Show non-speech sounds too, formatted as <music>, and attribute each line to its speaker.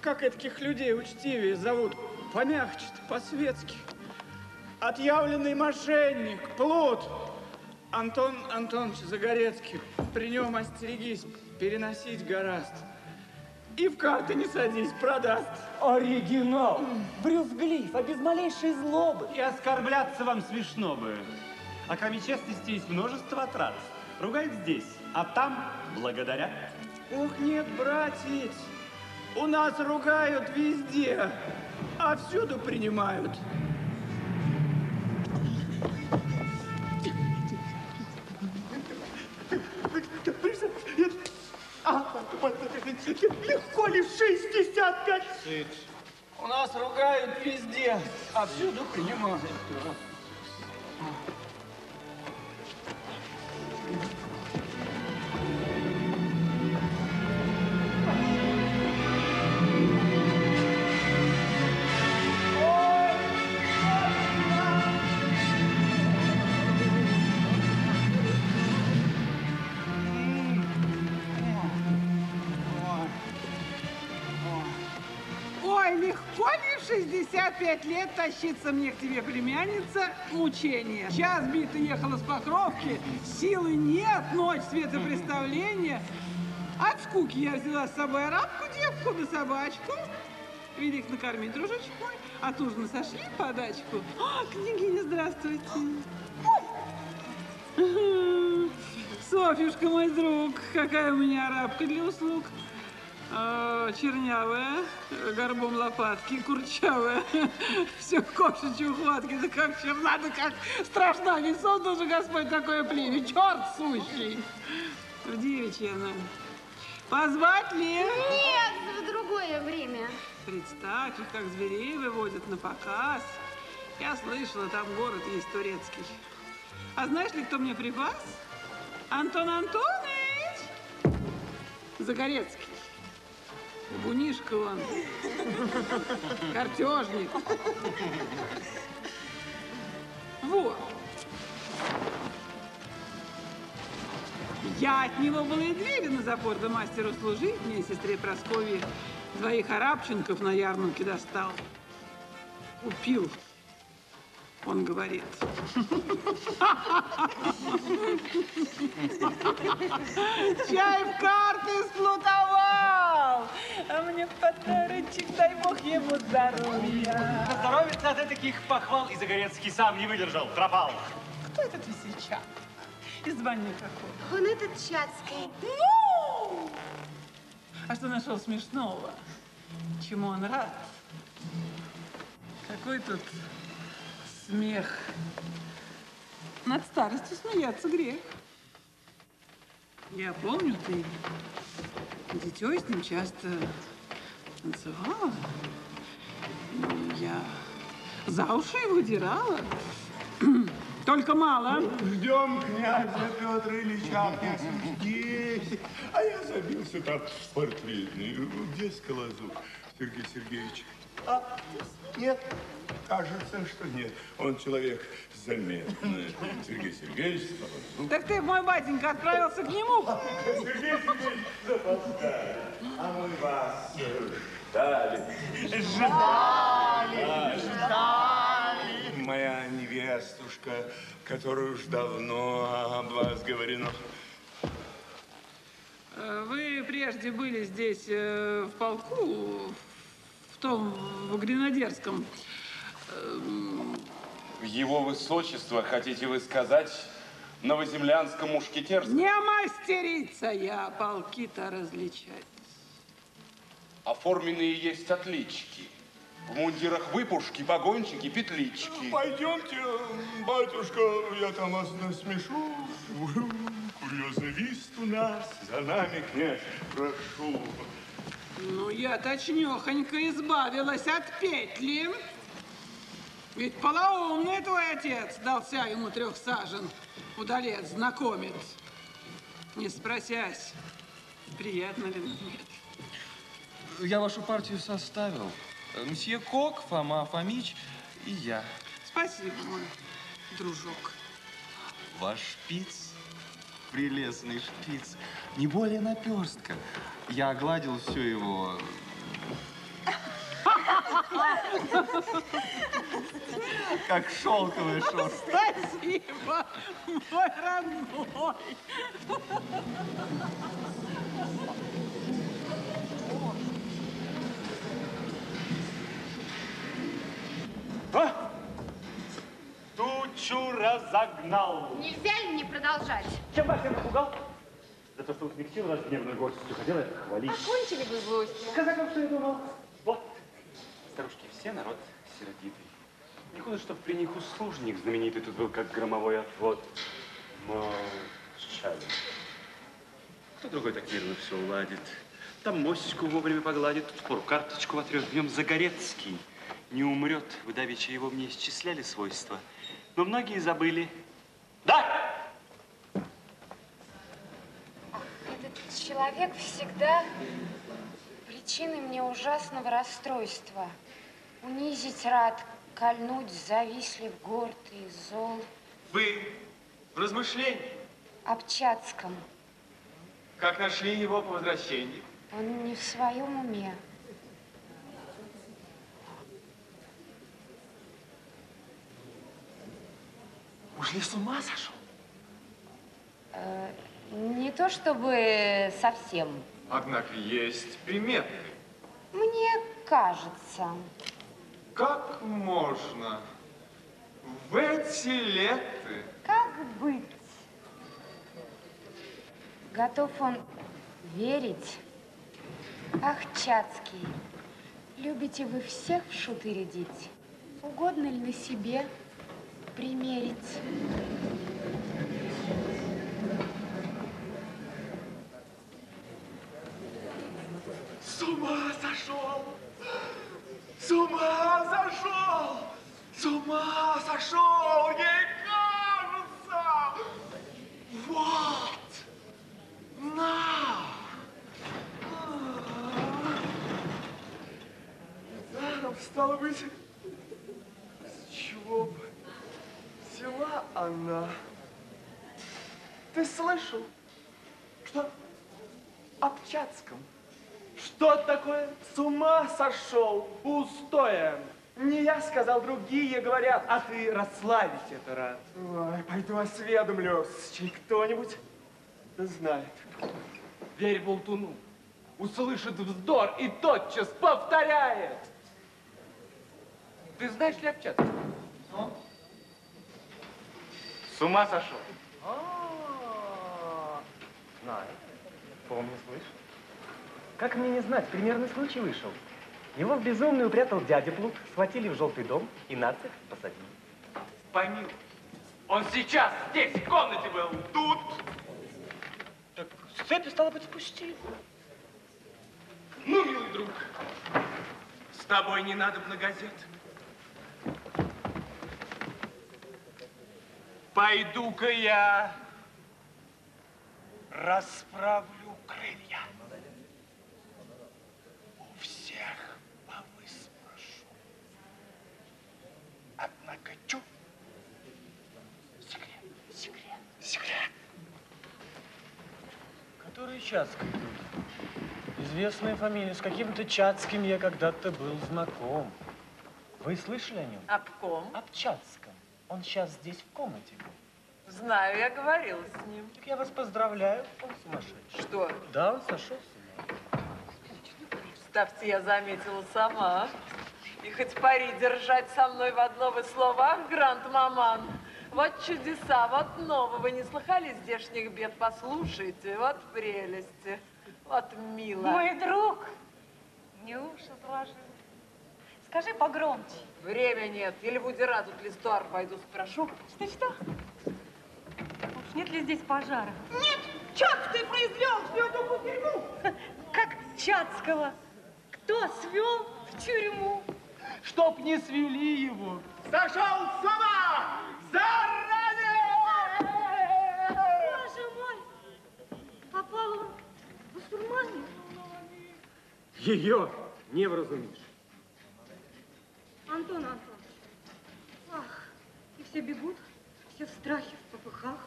Speaker 1: как таких людей учтивее зовут? Помягче-то, по-светски. Отъявленный мошенник, плут. Антон Антонович Загорецкий. При нем остерегись, переносить гораст. И в карты не садись, продаст.
Speaker 2: Оригинал. Брюзглив, а без малейшей злобы.
Speaker 3: И оскорбляться вам смешно бы. А кроме честности есть множество отрад. Ругают здесь, а там благодарят.
Speaker 1: Ох, нет, братец, у нас ругают везде, а всюду принимают.
Speaker 2: Легко ли в 65?
Speaker 1: У нас ругают везде, а всюду принимают.
Speaker 4: Ой, легко ли в 65 лет тащиться мне к тебе, племянница, мучение. Час биты ехала с Покровки, силы нет, ночь светопреставления. От скуки я взяла с собой арабку, девку да собачку. Велик накормить, дружочек мой. От ужина сошли подачку. О, княгиня, здравствуйте. Ой. Софьюшка, мой друг, какая у меня арабка для услуг. А, чернявая, горбом лопатки, курчавая, <laughs> все в кошечьей ухватке, да как черна, да как страшна, ведь создал же Господь такое племя, черт сущий. В девичья она. Позвать ли?
Speaker 5: Нет, в другое время.
Speaker 4: Представь, их как зверей выводят на показ. Я слышала, там город есть турецкий. А знаешь ли, кто мне припас? Антон Антонович! Загорецкий. Бунишка он. Картежник. Вот. Я от него было и двери на запор да мастеру служить, мне сестре Прасковье двоих арабченков на ярмарке достал. Упил, он говорит. <laughs> Чай в карты сплутовал, а мне подарочек, дай бог ему здоровья.
Speaker 3: Поздоровится от таких похвал, и Загорецкий сам не выдержал, пропал.
Speaker 4: Кто этот весельчак? И звание какое?
Speaker 5: Он этот Чацкий.
Speaker 4: Ну! А что нашел смешного? Чему он рад? Какой тут смех. Над старостью смеяться грех. Я помню, ты дитё с ним часто танцевала. Я за уши его дирала. <clears throat> Только мало.
Speaker 6: Ждем князя Петра Ильича, здесь. А я забился там в портретный. Где скалозуб, Сергей Сергеевич? А, нет, кажется, что нет. Он человек заметный. Сергей Сергеевич, скалозуб.
Speaker 4: Так ты, мой батенька, отправился к нему?
Speaker 6: Сергей Сергеевич, запоздали. А мы вас э, ждали. Ждали, ждали. Моя невестушка, которую уж давно об вас говорено.
Speaker 4: Э, Вы прежде были здесь э, в полку, в том, в Гренадерском.
Speaker 7: Его высочество, хотите вы сказать, новоземлянском мушкетерстве?
Speaker 4: Не мастерица я полки-то различать.
Speaker 7: Оформленные есть отлички. В мундирах выпушки, погончики, петлички.
Speaker 6: Пойдемте, батюшка, я там вас насмешу. Курьезный вист у нас, за нами, князь, прошу.
Speaker 4: Ну, я точнёхонько избавилась от петли. Ведь полоумный твой отец дался ему трех сажен. Удалец, знакомец. Не спросясь, приятно ли нет.
Speaker 8: Я вашу партию составил. Мсье Кок, Фома Фомич и я.
Speaker 4: Спасибо, мой дружок.
Speaker 8: Ваш шпиц, прелестный шпиц, не более наперстка. Я огладил все его
Speaker 3: Как шелковая шерсть.
Speaker 4: Спасибо, мой родной.
Speaker 3: А? Тучу разогнал.
Speaker 5: Нельзя ли мне продолжать?
Speaker 3: Чем вас я напугал? За то, что усмягчил вас гневную горстью. Хотел это хвалить.
Speaker 5: Кончили бы злость.
Speaker 3: Казаков, что я думал? Вот. Старушки, все народ сердитый. Не худо, чтоб при них услужник знаменитый тут был, как громовой отвод. Молчали. Кто другой так мирно все уладит? Там мостичку вовремя погладит, тут пору карточку отрет. В нем Загорецкий не умрет. Вы давеча его мне исчисляли свойства. Но многие забыли. Да!
Speaker 5: Этот человек всегда причиной мне ужасного расстройства. Унизить рад, кольнуть завистлив, горд и зол.
Speaker 8: Вы в размышлении?
Speaker 5: Об Чацком.
Speaker 8: Как нашли его по возвращении?
Speaker 5: Он не в своем уме.
Speaker 8: Уж не с ума сошел?
Speaker 5: Э, не то чтобы совсем.
Speaker 8: Однако есть приметы.
Speaker 5: Мне кажется.
Speaker 8: Как можно в эти леты
Speaker 5: Как быть? Готов он верить? Ах, Чацкий, любите вы всех в шуты рядить? Угодно ли на себе примерить?
Speaker 8: С ума сошел! С ума сошел! С ума сошел! Ей кажется! Вот! На! Да, нам стало быть, с чего бы взяла она? Ты слышал, что об Чацком? Что такое? С ума сошел, пустое. Не я сказал, другие говорят. А ты расслабить это рад. Ой, пойду осведомлюсь, чей кто-нибудь да знает. Верь болтуну, услышит вздор и тотчас повторяет. Ты знаешь ли Обчатка? С ума сошел?
Speaker 2: А, Знаю. Помню, слышь. Как мне не знать, примерный случай вышел. Его в безумный упрятал дядя Плут, схватили в желтый дом и на цепь посадили.
Speaker 8: Помилуй. Он сейчас здесь, в комнате был. Тут.
Speaker 2: Так с цепи, стало быть, спустили.
Speaker 8: Ну, милый друг, с тобой не надо на газет. Пойду-ка я расправлю крылья. У всех повыспрошу. Однако чу. Секрет, секрет, секрет.
Speaker 2: Который Чацкий? Известная фамилия. С каким-то Чацким я когда-то был знаком. Вы слышали о нем?
Speaker 9: Об ком?
Speaker 2: Об Чацком. Он сейчас здесь в комнате был.
Speaker 9: Знаю, я говорила с ним.
Speaker 2: Так я вас поздравляю, он сумасшедший.
Speaker 9: Что?
Speaker 2: Да, он сошел с ума.
Speaker 9: Ставьте, я заметила сама. И хоть пари держать со мной в одно вы слово, ах, гранд-маман, вот чудеса, вот нового. Не слыхали здешних бед? Послушайте, вот прелести, вот мило.
Speaker 10: Мой друг, не уши сложил. Скажи погромче.
Speaker 9: Время нет. Или в удира тут листуар пойду спрошу.
Speaker 10: Что-что? Нет ли здесь пожара?
Speaker 9: Нет! Чак ты произвел всю эту тюрьму! <laughs>
Speaker 10: Как Чацкого? Кто свел в тюрьму?
Speaker 2: Чтоб не свели его.
Speaker 8: Сошел с ума! Заранее!
Speaker 10: Боже мой! Попал он в басурмане.
Speaker 3: Ее не вразумишь.
Speaker 10: Антон Антонович, ах, и все бегут, все в страхе, в попыхах.